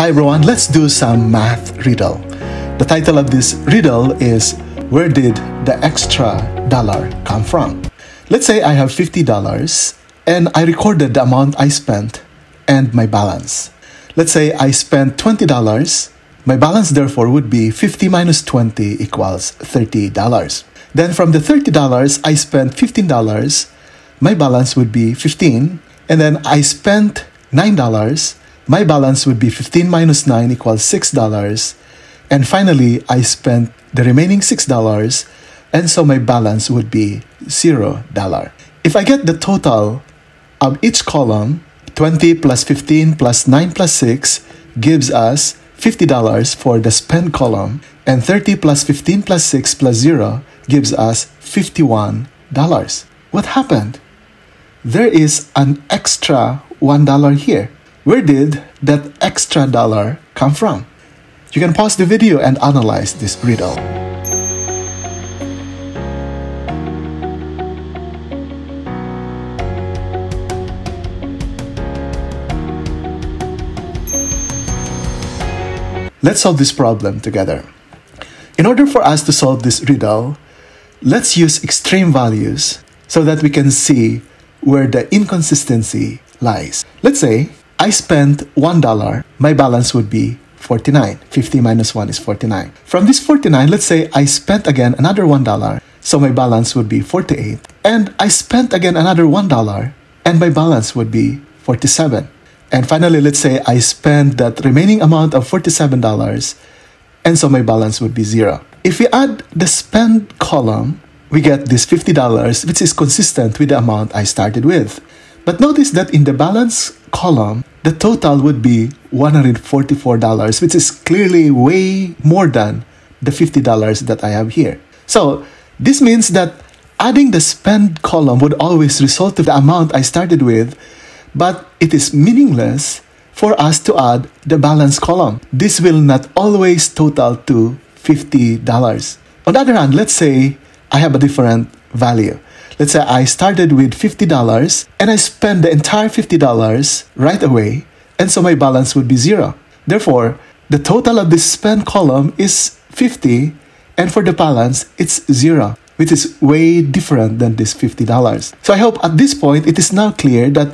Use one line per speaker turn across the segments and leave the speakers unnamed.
Hi everyone, let's do some math riddle. The title of this riddle is Where did the extra dollar come from? Let's say I have $50 and I recorded the amount I spent and my balance. Let's say I spent $20. My balance therefore would be 50 minus 20 equals $30. Then from the $30 I spent $15, my balance would be 15 and then I spent $9 my balance would be 15 minus 9 equals $6. And finally, I spent the remaining $6, and so my balance would be $0. If I get the total of each column, 20 plus 15 plus 9 plus 6 gives us $50 for the spend column, and 30 plus 15 plus 6 plus 0 gives us $51. What happened? There is an extra $1 here. Where did that extra dollar come from? You can pause the video and analyze this riddle. Let's solve this problem together. In order for us to solve this riddle, let's use extreme values so that we can see where the inconsistency lies. Let's say I spent $1, my balance would be 49. 50 minus 1 is 49. From this 49, let's say I spent again another $1, so my balance would be 48. And I spent again another $1, and my balance would be 47. And finally, let's say I spent that remaining amount of $47, and so my balance would be zero. If we add the spend column, we get this $50, which is consistent with the amount I started with. But notice that in the balance column, the total would be $144, which is clearly way more than the $50 that I have here. So this means that adding the spend column would always result to the amount I started with, but it is meaningless for us to add the balance column. This will not always total to $50. On the other hand, let's say I have a different value. Let's say I started with $50 and I spent the entire $50 right away, and so my balance would be zero. Therefore, the total of this spend column is 50, and for the balance, it's zero, which is way different than this $50. So I hope at this point it is now clear that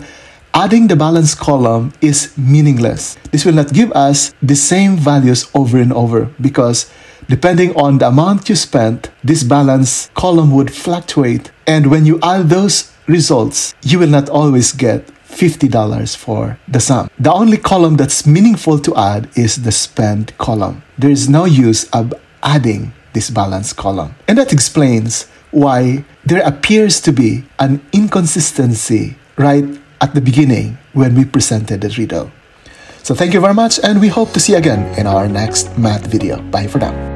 adding the balance column is meaningless. This will not give us the same values over and over because Depending on the amount you spent, this balance column would fluctuate. And when you add those results, you will not always get $50 for the sum. The only column that's meaningful to add is the spend column. There is no use of adding this balance column. And that explains why there appears to be an inconsistency right at the beginning when we presented the riddle. So thank you very much and we hope to see you again in our next math video. Bye for now.